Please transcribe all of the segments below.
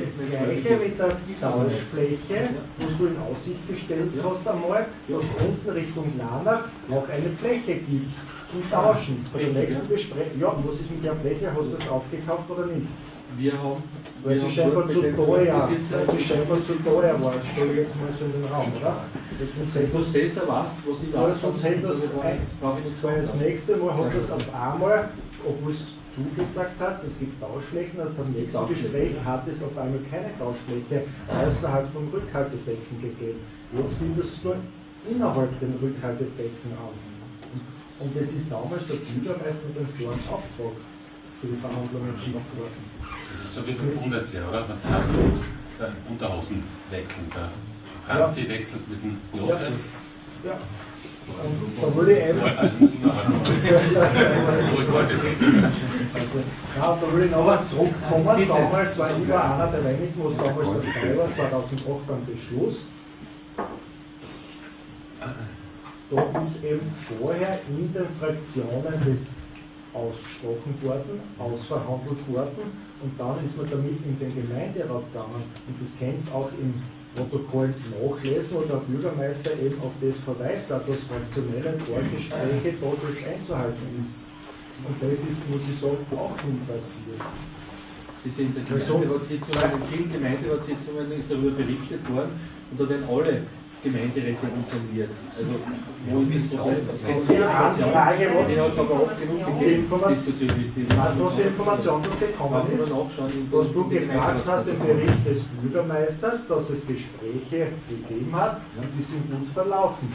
Das gleiche mit der Tauschfläche, wo du in Aussicht gestellt hast einmal, dass unten Richtung Lana auch eine Fläche gibt zum Tauschen. Bei der nächsten Besprechung, ja, was ist mit der Fläche? Hast du das aufgekauft oder nicht? Wir haben. Weil sie scheinbar zu teuer, weil sie scheinbar zu teuer war, das stelle ich jetzt mal so in den Raum, oder? Das das, besser weißt, was ich ja, sonst hätte das, weil das nächste Mal hat es auf einmal, obwohl es zugesagt hast, es gibt Tauschflächen, und beim nächsten. Gespräch hat es auf einmal keine Tauschfläche außerhalb von Rückhaltebecken gegeben. Jetzt findest du nur innerhalb den Rückhaltebecken an. Und das ist damals der Bürgermeister mit dem klaren Auftrag zu den Verhandlungen geschickt worden. Das ist so wie beim Bundesheer, oder? Man heißt der Unterhosen wechseln. Der Franzi wechselt mit dem Josef. Ja. Und da würde ich einfach Also. Also, ja, da will ich nochmal zurückkommen. Damals war ich war einer der wenigen, was damals dabei war, 2008 beim Beschluss. Da ist eben vorher in den Fraktionen das ausgesprochen worden, ausverhandelt worden und dann ist man damit in den Gemeinderat gegangen und das könnt ihr auch im Protokoll nachlesen, wo der Bürgermeister eben auf das verweist, dass das fraktionelle Vorgespräche da das einzuhalten ist. Und das ist, muss ich sagen, auch nie passiert. Sie sind in sonst- Gemeinderatssitzungen, in vielen Gemeinderatssitzungen ist darüber berichtet worden und da werden alle Gemeinderäte informiert. Also, wo ist das Problem? Es Die Die hat es aber oft genug Die gegeben, Informat- diesbezüglich. Die- Weißt du, was für Information das gekommen ist? Was du gefragt hast im. Bericht des Bürgermeisters, dass es Gespräche gegeben hat, die sind gut verlaufen.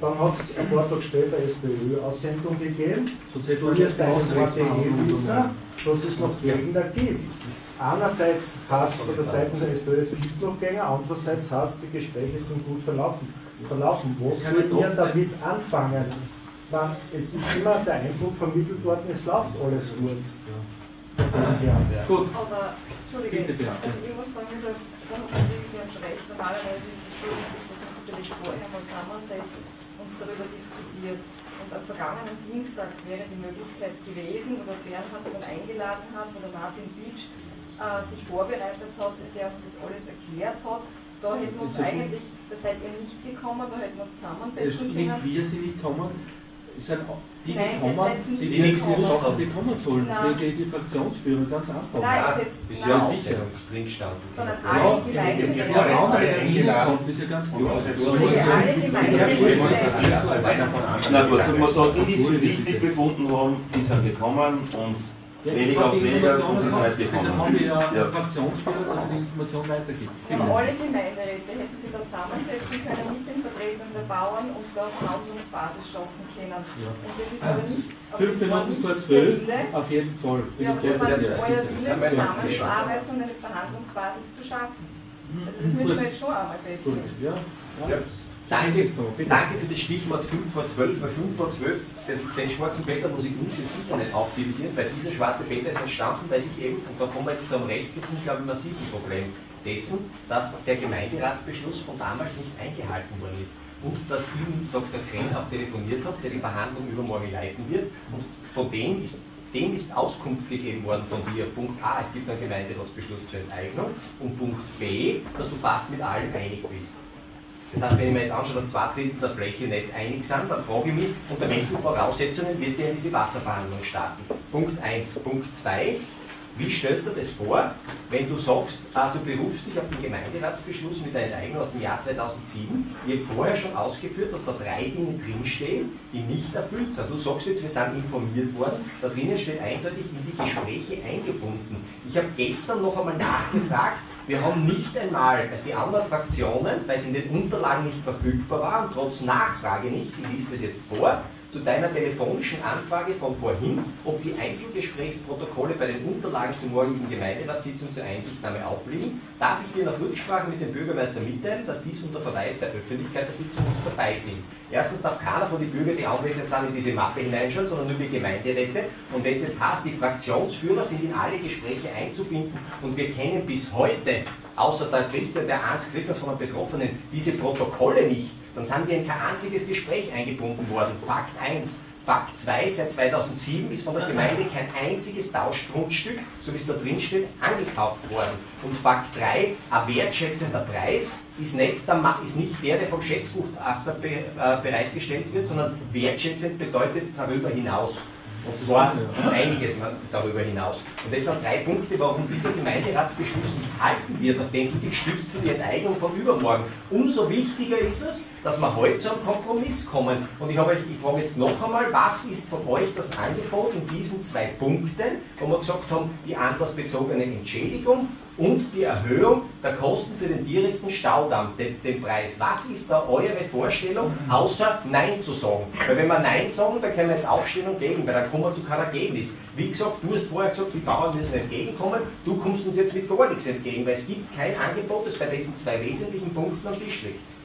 Dann hat es ein paar Tage später SPÖ-Aussendung gegeben. Du wirst jetzt eine Ausrechnung Worte wissen, machen. dass es noch Gegner gibt. Einerseits heißt von der Seite der SPÖ, es gibt noch Gegner, andererseits heißt, die Gespräche sind gut verlaufen. verlaufen. Ich ihr trotzdem- damit anfangen? Man, es ist immer der Eindruck vermittelt worden, es läuft alles gut. Her. Gut, Aber, Entschuldige, Bitte, bitte. also ich muss sagen, also, da hat der Christian schon recht, normalerweise ist es schon wichtig, dass man sich vielleicht vorher mal zusammensetzt und darüber diskutiert. Und am vergangenen Dienstag wäre die Möglichkeit gewesen, oder Bernd uns dann eingeladen hat, oder Martin Beach äh, sich vorbereitet hat, der uns das alles erklärt hat. Da hätten wir uns ja eigentlich, da seid ihr nicht gekommen, da hätten wir uns zusammensetzen nicht können. wir sind nicht kommen, es sind auch die, die Nein, ihr kommen, seid nicht die, die nächsten gekommen. Wochen bekommen sollen. Die, die, die Fraktionsführer, ganz einfach. Nein, Ja, ist jetzt, ist ja sicher. Aussendung drin gestanden. sondern Ja, alle Gemeinden. ja, ja, andere eingeladen, das ist ja ganz klar. Alle Gemeinden. Na gut, sagen wir so, die, die es für wichtig befunden haben, die sind gekommen und Ja, weniger auf die weniger Informationen und die sind haben- halt Deshalb gekommen. haben wir ja, Ja. Fraktionsführer, dass die Information weitergibt. Aber alle Gemeinderäte hätten sich da zusammensetzen können mit den Vertretern der Bauern und da eine Verhandlungsbasis schaffen können. Ja. Und das ist aber nicht, aber Fünf Minuten vor zwölf, auf jeden Fall. Ja, aber das war nicht euer Wille, zusammenzuarbeiten und eine Verhandlungsbasis zu schaffen. Also das müssen wir jetzt schon einmal festlegen. Entschuldigung, ja. Ja. Danke, danke für das Stichwort 5 vor 12, weil 5 vor 12, das, den schwarzen Peter muss ich uns jetzt sicher nicht aufdividieren, weil dieser schwarze Peter ist entstanden, weil sich eben, und da kommen wir jetzt zum rechtlichen, glaube ich, massiven Problem dessen, dass der Gemeinderatsbeschluss von damals nicht eingehalten worden ist und dass ihm Dr. Krenn auch telefoniert hat, der die Verhandlung übermorgen leiten wird und von dem ist dem ist Auskunft gegeben worden von dir. Punkt A, es gibt einen Gemeinderatsbeschluss zur Enteignung und Punkt B, dass du fast mit allen einig bist. Das heißt, wenn ich mir jetzt anschaue, dass zwei Drittel der Fläche nicht einig sind, dann frage ich mich, unter welchen Voraussetzungen wird denn diese Wasserverhandlung starten? Punkt 1. Punkt 2. Wie stellst du das vor, wenn du sagst, ah, du berufst dich auf den Gemeinderatsbeschluss mit einer Enteignung aus dem Jahr 2007? Ich habe vorher schon ausgeführt, dass da drei Dinge drinstehen, die nicht erfüllt sind. Du sagst jetzt, wir sind informiert worden, da drinnen steht eindeutig in die Gespräche eingebunden. Ich habe gestern noch einmal nachgefragt, wir haben nicht einmal, als die anderen Fraktionen, weil sie in den Unterlagen nicht verfügbar waren, trotz Nachfrage nicht, ich lese das jetzt vor, zu deiner telefonischen Anfrage von vorhin, ob die Einzelgesprächsprotokolle bei den Unterlagen zur morgigen Gemeinderatssitzung zur Einsichtnahme aufliegen, darf ich dir nach Rücksprache mit dem Bürgermeister mitteilen, dass dies unter Verweis der Öffentlichkeit der Sitzung nicht dabei sind. Erstens darf keiner von den Bürgern, die anwesend in diese Mappe hineinschauen, sondern nur die Gemeinderäte. Und wenn es jetzt heißt, die Fraktionsführer sind in alle Gespräche einzubinden und wir kennen bis heute, außer der Christian, der Arndt kriegt von den Betroffenen, diese Protokolle nicht, dann sind wir in kein einziges Gespräch eingebunden worden. Fakt 1. Fakt 2 seit 2007 ist von der Gemeinde kein einziges Tauschgrundstück, so wie es da drin steht, angekauft worden. Und Fakt 3, ein wertschätzender Preis ist nicht der, ist nicht der, der vom Schätzgutachter äh, bereitgestellt wird, sondern wertschätzend bedeutet darüber hinaus. Und zwar einiges darüber hinaus. Und das sind drei Punkte, warum dieser Gemeinderatsbeschluss nicht halten wird, auf den du dich stützt für die Enteignung von übermorgen. Umso wichtiger ist es, dass wir heute zu einem Kompromiss kommen. Und ich, habe euch, ich frage jetzt noch einmal, was ist von euch das Angebot in diesen zwei Punkten, wo wir gesagt haben, die anlassbezogene Entschädigung und die Erhöhung der Kosten für den direkten Staudamm, den, den Preis. Was ist da eure Vorstellung, außer Nein zu sagen? Weil wenn wir Nein sagen, dann können wir jetzt aufstehen und gegen, weil dann kommen wir zu keinem Ergebnis. Wie gesagt, du hast vorher gesagt, die Bauern müssen entgegenkommen, du kommst uns jetzt mit gar nichts entgegen, weil es gibt kein Angebot, das bei diesen zwei wesentlichen Punkten am Tisch liegt.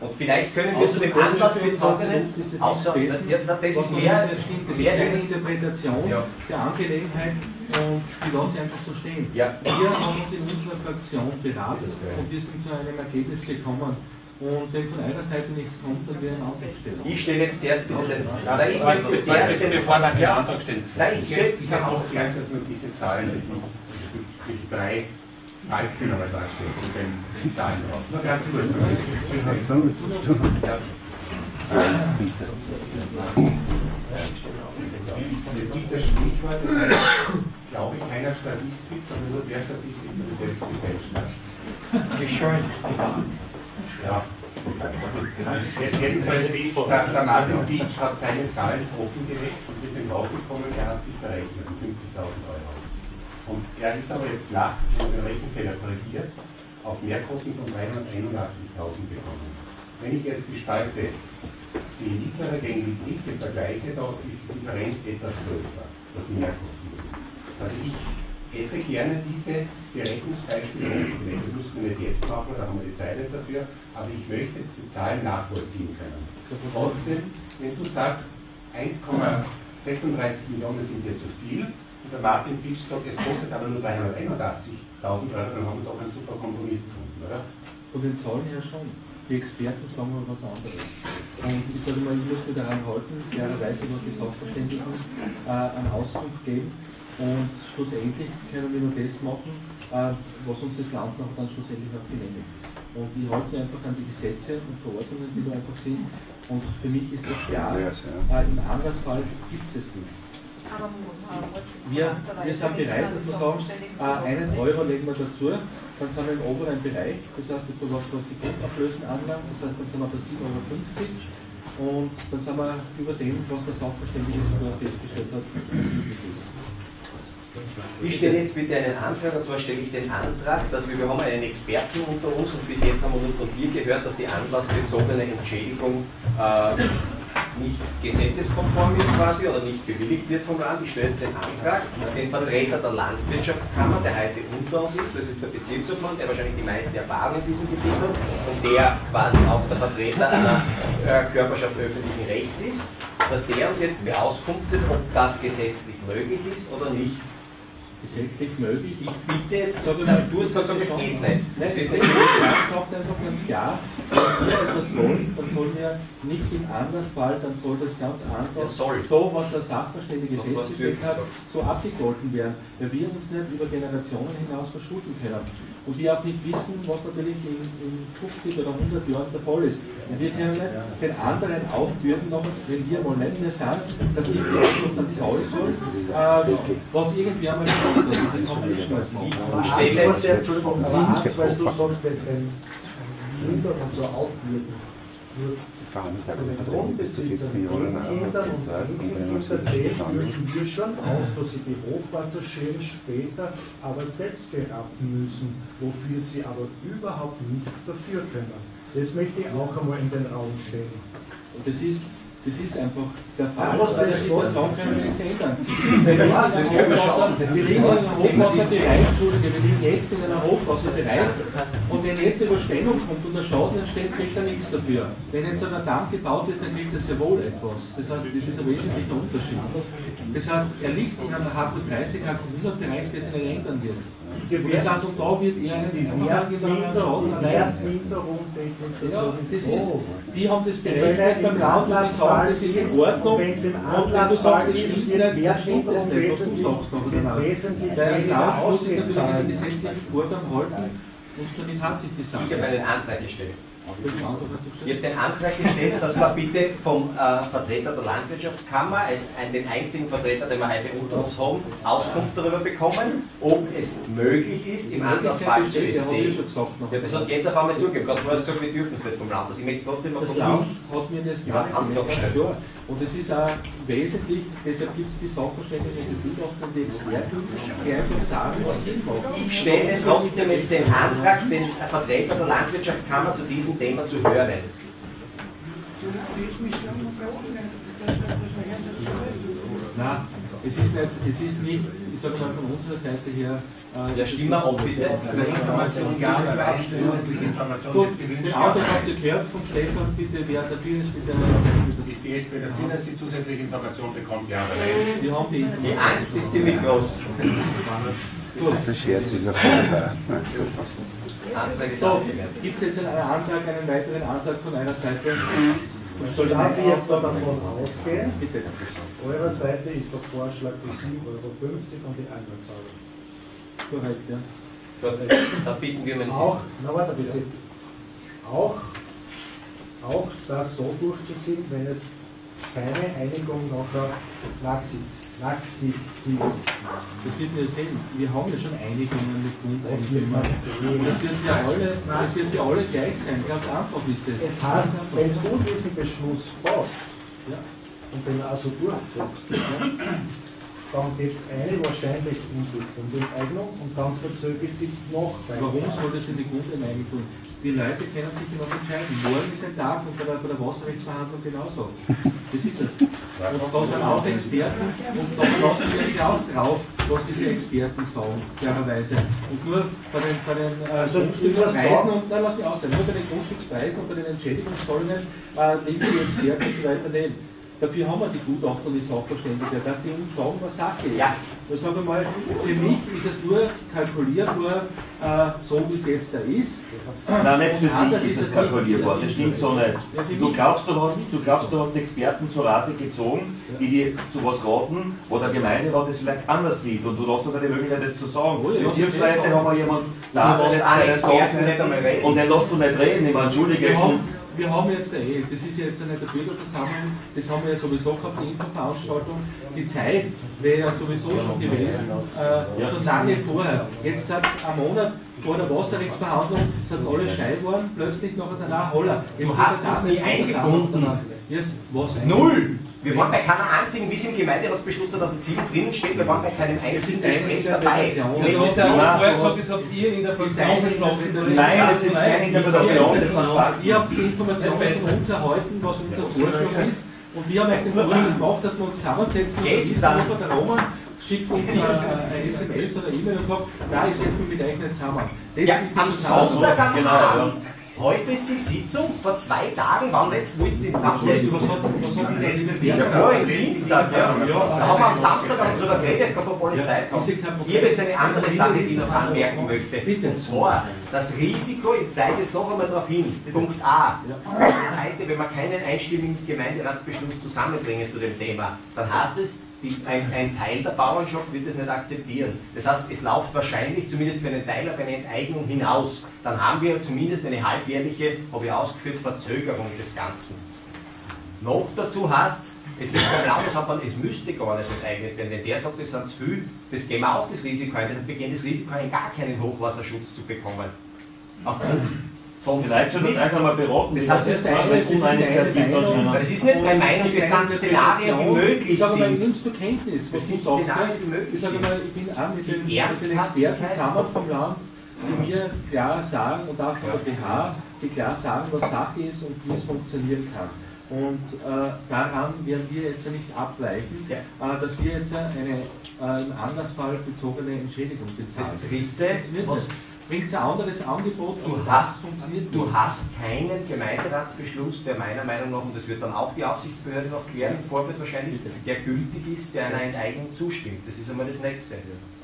Und vielleicht können wir zu dem anlassbezogenen, außer, ja, das ist mehr, das stimmt, das ist mehr eine Interpretation Ja. der Angelegenheit und die lasse ich einfach so stehen. Ja. Wir haben uns in unserer Fraktion beraten und wir sind zu einem Ergebnis gekommen. Und wenn von einer Seite nichts kommt, dann werden wir einen Antrag stellen. Ich stelle jetzt zuerst bitte den. Nein, ich bevor, zuerst den. bevor wir den Ja. Antrag stellen, Nein, ich stelle. ich habe auch gleich, dass man diese Zahlen, diese, diese drei Einmal darstellt und den Zahlen drauf. Nur ganz kurz. Es gibt das Sprichwort, das heißt, glaube ich, keiner Statistik, sondern nur der Statistik, die sie selbst gefälscht hat. Wie schön. Ja. Jedenfalls, der, der Martin Dietsch hat seine Zahlen offengelegt und wir sind draufgekommen, er hat sich verrechnet um 50.000 Euro. Und er ist aber jetzt nach den Rechenfehler korrigiert auf Mehrkosten von 381.000 gekommen. Wenn ich jetzt die Spalte, die mittlere gegen die dritte vergleiche, da ist die Differenz etwas größer, was die Mehrkosten sind. Also ich hätte gerne diese Berechnungsbeispiele. Das müssen wir nicht jetzt machen, da haben wir die Zeit nicht dafür, aber ich möchte diese Zahlen nachvollziehen können. Trotzdem, wenn du sagst, 1,36 Millionen sind dir zu viel und der Martin Pitsch sagt, es kostet aber nur 381.000 Euro, dann haben wir doch einen super Kompromiss gefunden, oder? Von den Zahlen her schon. Die Experten sagen aber was anderes. Und ich sage mal, ich muss mich daran halten, fairerweise, was die Sachverständigen äh, eine Auskunft geben. Und schlussendlich können wir nur das machen, äh, was uns das Land noch dann schlussendlich auch genehmigt. Und ich halte einfach an die Gesetze und Verordnungen, die da einfach sind. Und für mich ist das klar. Äh, Im Andersfall gibt es es nicht. Wir, wir sind bereit, dass wir sagen, äh, einen Euro legen wir dazu, dann sind wir im oberen Bereich, das heißt, das ist sowas, was die Grundauflösen anlangt, das heißt, dann sind wir bei 7,50 Euro und dann sind wir über dem, was der Sachverständige sogar festgestellt hat. Ich stelle jetzt bitte einen Antrag, und zwar stelle ich den Antrag, dass wir, wir haben einen Experten unter uns. Und bis jetzt haben wir nur von dir gehört, dass die anlassbezogene Entschädigung äh, nicht gesetzeskonform ist quasi oder nicht bewilligt wird vom Land. Ich stelle jetzt den Antrag, den Vertreter der Landwirtschaftskammer, der heute unter uns ist, das ist der Bezirksobmann, der wahrscheinlich die meiste Erfahrung in diesem Gebiet hat und der quasi auch der Vertreter einer äh, Körperschaft öffentlichen Rechts ist, dass der uns jetzt beauskunftet, ob das gesetzlich möglich ist oder nicht. Gesetzlich möglich. Ich bitte jetzt, Sag ich mal, du hast gesagt, es geht nicht. Nein, das Es ist geht nicht. nicht. Der sagt einfach ganz klar, wenn wir etwas wollen, dann sollen wir nicht im Andersfall, dann soll das ganz Ja, anders, soll. so was der Sachverständige festgestellt hat, so abgegolten werden, weil wir uns nicht über Generationen hinaus verschulden können. Und wir auch nicht wissen, was natürlich in, in 50 oder 100 Jahren der Fall ist. Und wir können nicht den anderen aufbürden, noch, wenn wir mal nicht mehr sagen, dass ich etwas dann zahlen soll, äh, was irgendwie einmal Ich stelle- was ja, Entschuldigung, aber eins, was du sagst, wenn wenn Kinder und so aufwürden, also den Grundbesitzer, den Kindern und Enkelkindern, denen würden wir schon aus, dass sie die Hochwasserschäden später aber selbst beraten müssen, wofür sie aber überhaupt nichts dafür können. Das möchte ich auch einmal in den Raum stellen. Und das ist, das ist einfach der Fall. Ja, was das- Situation können wir nichts ändern. Das können wir schauen. wir liegen in einem Hochwasserbereich, Entschuldige, wir liegen jetzt in einem Hochwasserbereich und wenn jetzt Überschwemmung kommt und der Schaden entsteht, kriegt er nichts dafür. Wenn jetzt ein Damm gebaut wird, dann kriegt er sehr wohl etwas. Das heißt, das ist ein wesentlicher Unterschied. Das heißt, er liegt in einem HP30, HP100 Bereich, der sich nicht ändern wird. Ich sage, und da wird eher die Ja, das ist, sowieso. die haben das berechnet beim Land und die sagen, das ist in Ordnung. Wenn es im Und wenn du Anlassfall sagst, das ist, dann stimmt das Wertminderung nicht, was du wesentlich, sagst, aber danach. wesentlich Weil das Land muss sich natürlich an die gesetzlichen Vorgaben halten und somit hat sich die Ich Sache. habe einen Antrag gestellt. Ich habe den Antrag gestellt, dass wir bitte vom äh, Vertreter der Landwirtschaftskammer, als ein, den einzigen Vertreter, den wir heute unter uns haben, Auskunft darüber bekommen, ob es möglich ist, im Anlassfall zu erzählen. Ja, das hat Jens auf einmal zugegeben. Gerade vorher gesagt, wir dürfen es nicht vom Land. Also ich möchte trotzdem Das vom Land hat mir das Ja, Antrag klar. Und es ist auch wesentlich, deshalb gibt es die Sachverständigen, die Gutachter und die Experten, die einfach sagen, was Sinn macht. Ich stelle trotzdem jetzt den Antrag, den Vertreter der Landwirtschaftskammer zu diesem Thema zu hören. Nein, es ist nicht, es ist nicht, ich sage mal von unserer Seite her. äh, Ja, stimmen wir ab, bitte. Also Information ja, aber zusätzliche Information Gut, Auto habt ihr gehört vom Stefan, bitte, wer dafür ist, bitte. Ist die SP dafür, dass sie zusätzliche Information bekommt? Ja oder nein? Wir haben die. Die Angst ist ziemlich groß. Gut. Auch vorbei. Antrag ist So, abgelehnt. gibt es jetzt einen Antrag, einen weiteren Antrag von einer Seite? Soll Darf ich jetzt da davon ausgehen? Bitte. Eurer Seite ist der Vorschlag die 7,50 Euro und die Einmalzahlung. Korrekt, ja. Gut, dann bitten wir einen Auch, na warte ein bisschen. Auch, auch das so durchzuziehen, wenn es keine Einigung nachher nach sich zieht. Das wird ja sehen. Wir haben ja schon Einigungen mit Grundeigentümern. sehen. Das wird für alle, das wird für alle gleich sein. Ganz einfach ist das. Es heißt, wenn du diesen Beschluss fasst Ja. und den also durchdrückst, dann geht es eine wahrscheinlich die Grundenteignung und dann verzögert sich noch Warum weiter. soll das in die Grundeinheit tun? Die Leute können sich noch entscheiden. Morgen ist ein Tag und bei der, bei der Wasserrechtsverhandlung genauso. Das ist es. Und da sind auch Experten und da lassen wir eigentlich auch drauf, was diese Experten sagen, klarerweise. Und nur bei den, bei den äh, Also, Grundstückspreisen und, nein, lass mich aussagen, nur bei den Grundstückspreisen und bei den Entschädigungszollungen äh, nehmen die Experten und so weiter nicht. Dafür haben wir die Gutachter und die Sachverständigen, dass die uns sagen, was Sache ist. Ja. Ich sage mal, für mich ist es nur kalkulierbar, äh, so wie es jetzt da ist. Nein, nicht für dich ist ist es kalkulierbar, das stimmt so nicht. Ja, Du glaubst, du hast, du glaubst, du hast Experten zu Rate gezogen, die dir zu was raten, wo der Gemeinderat es vielleicht anders sieht und du hast doch die Möglichkeit, das zu sagen. Oh ja, Beziehungsweise ja, haben wir jemanden da, der das sagen kann und den lässt du nicht reden, ich meine, entschuldige. Haben, wir haben jetzt, eh, das ist jetzt nicht eine Bürgerversammlung, das haben wir ja sowieso gehabt, die Infoveranstaltung. Die Zeit wäre ja sowieso schon gewesen, äh, schon lange vorher. Jetzt sind es ein Monat vor der Wasserrechtsverhandlung, sind alle schei geworden, plötzlich noch danach Holler. Jetzt Du hast uns nie jetzt eingebunden. Yes, was Null! Wir waren bei keiner einzigen, wie es im Gemeinderatsbeschluss 2007 drinnen steht, wir waren bei keinem einzigen Gespräch dabei. Habt ihr in der Fraktion beschlossen. Nein, das ist keine Interpretation, das sind Fakten. Ihr habt die Informationen von uns erhalten, was unser Vorschlag ist. Und wir haben euch den Vorschlag gemacht, dass wir uns zusammensetzen und Gestern. der Roman schickt uns ein, ein SMS oder E-Mail und sagt, nein, ich setze mich mit euch nicht zusammen. Das Ja, ist am Zusammenhang. Sonntag am Genau, ja. Abend. Heute ist die Sitzung, vor zwei Tagen, wann jetzt hat, was hat denn der liebe Ja, vorigen Dienstag, ja. Da haben wir am Samstag auch drüber geredet, ist ja kein Problem. Ich habe jetzt eine andere Sache, die ich noch anmerken möchte. Und zwar, das Risiko, ich weise jetzt noch einmal darauf hin, Punkt A. Seite, wenn wir keinen einstimmigen Gemeinderatsbeschluss zusammenbringen zu dem Thema, dann heißt es, die, ein, ein Teil der Bauernschaft wird das nicht akzeptieren. Das heißt, es läuft wahrscheinlich zumindest für einen Teil auf eine Enteignung hinaus. Dann haben wir zumindest eine halbjährliche, habe ich ausgeführt, Verzögerung des Ganzen. Noch dazu heißt es, es wird vom Landeshauptmann, es müsste gar nicht enteignet werden. Wenn der sagt, das sind zu viel, das gehen wir auch das Risiko ein. Das heißt, wir gehen das Risiko ein, gar keinen Hochwasserschutz zu bekommen. Aufgrund von Vielleicht schon das einfach mal beraten, Das heißt, das das das ist eine das ist nicht meine Meinung, das sind Szenarien, die möglich mal, ich sind. nehme zur Kenntnis, was Das du sind sagst. Möglich Ich sage sind. mal, ich bin auch mit den, Die mit den Experten zusammen vom Land, die mir klar sagen und auch von der BH, die klar sagen, was Sache ist und wie es funktionieren kann. Und äh, daran werden wir jetzt ja nicht abweichen, Ja. äh, dass wir jetzt eine äh, im Andersfall bezogene Entschädigung Das bezahlen. dritte, was, Bringt ein anderes Angebot, Du hast- du hast keinen Gemeinderatsbeschluss, der meiner Meinung nach, und das wird dann auch die Aufsichtsbehörde noch klären, im Vorfeld wahrscheinlich, der gültig ist, der einer Enteignung zustimmt. Das ist einmal das Nächste.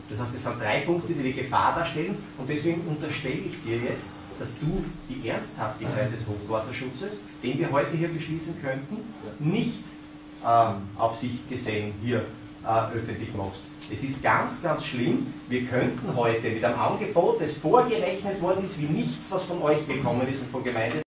Das heißt, das sind drei Punkte, die die Gefahr darstellen und deswegen unterstelle ich dir jetzt, dass du die Ernsthaftigkeit des Hochwasserschutzes, den wir heute hier beschließen könnten, nicht äh, auf Sicht gesehen hier äh, öffentlich machst. Es ist ganz, ganz schlimm. Wir könnten heute mit einem Angebot, das vorgerechnet worden ist, wie nichts, was von euch gekommen ist und von Gemeinde